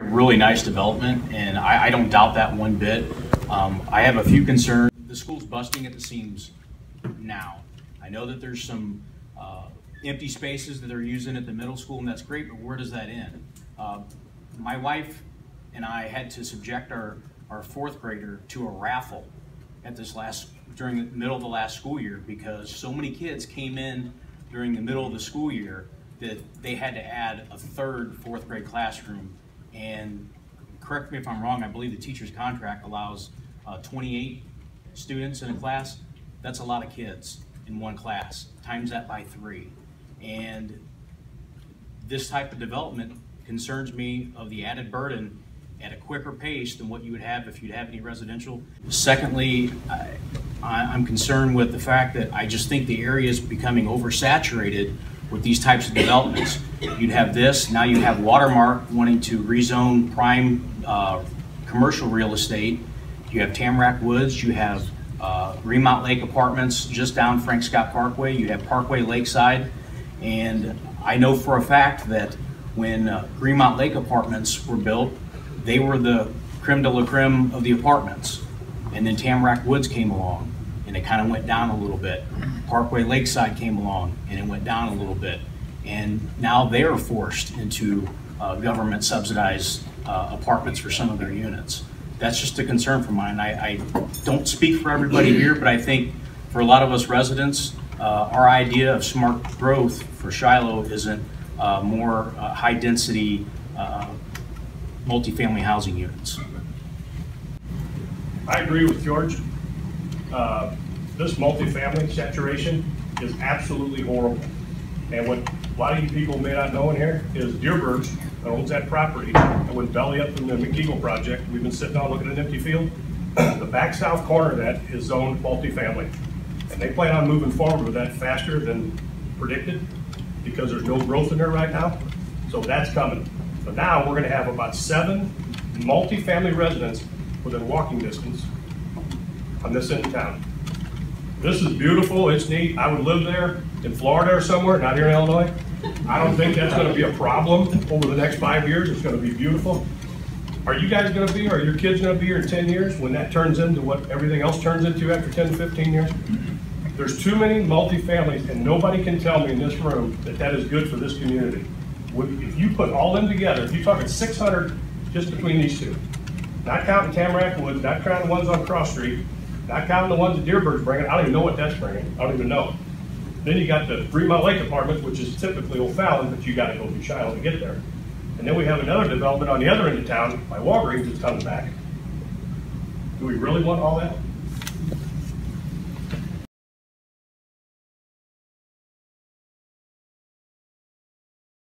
Really nice development, and I, I don't doubt that one bit. Um, I have a few concerns. The school's busting at the seams now. I know that there's some uh, empty spaces that they're using at the middle school, and that's great, but where does that end? Uh, my wife and I had to subject our, our fourth grader to a raffle at this last during the middle of the last school year because so many kids came in during the middle of the school year that they had to add a third fourth grade classroom and correct me if I'm wrong, I believe the teacher's contract allows uh, 28 students in a class. That's a lot of kids in one class. Times that by three. And this type of development concerns me of the added burden at a quicker pace than what you would have if you'd have any residential. Secondly, I, I'm concerned with the fact that I just think the area is becoming oversaturated with these types of developments. You'd have this, now you have Watermark wanting to rezone prime uh, commercial real estate. You have Tamarack Woods, you have uh, Greenmount Lake Apartments just down Frank Scott Parkway, you have Parkway Lakeside, and I know for a fact that when uh, Greenmount Lake Apartments were built, they were the creme de la creme of the apartments. And then Tamarack Woods came along and it kind of went down a little bit. Parkway Lakeside came along and it went down a little bit. And now they're forced into uh, government subsidized uh, apartments for some of their units. That's just a concern for mine. I, I, don't speak for everybody here, but I think for a lot of us residents, uh, our idea of smart growth for Shiloh isn't uh, more uh, high density uh, multifamily housing units. I agree with George. Uh, This multifamily saturation is absolutely horrible. And what a lot of you people may not know in here is Dierbergs owns that property. And went belly up from the McEagle project, we've been sitting down looking at an empty field. The back south corner of that is zoned multifamily. And they plan on moving forward with that faster than predicted because there's no growth in there right now. So that's coming. So now we're gonna have about seven multifamily residents within walking distance on this of town. This is beautiful, it's neat, I would live there in Florida or somewhere, not here in Illinois. I don't think that's gonna be a problem over the next five years, it's gonna be beautiful. Are you guys gonna be, are your kids gonna be here in ten years when that turns into what everything else turns into after 10, 15 years? There's too many multifamilies and nobody can tell me in this room that that is good for this community. If you put all them together, if you're talking six hundred just between these two, not counting Tamarack Woods, not counting ones on Cross Street, not counting the ones that Dierberg's bringing, I don't even know what that's bringing, I don't even know. Then you got the Mile Lake Apartments, which is typically O'Fallon, but you gotta go through Shiloh to get there. And then we have another development on the other end of town by Walgreens that's coming back. Do we really want all that?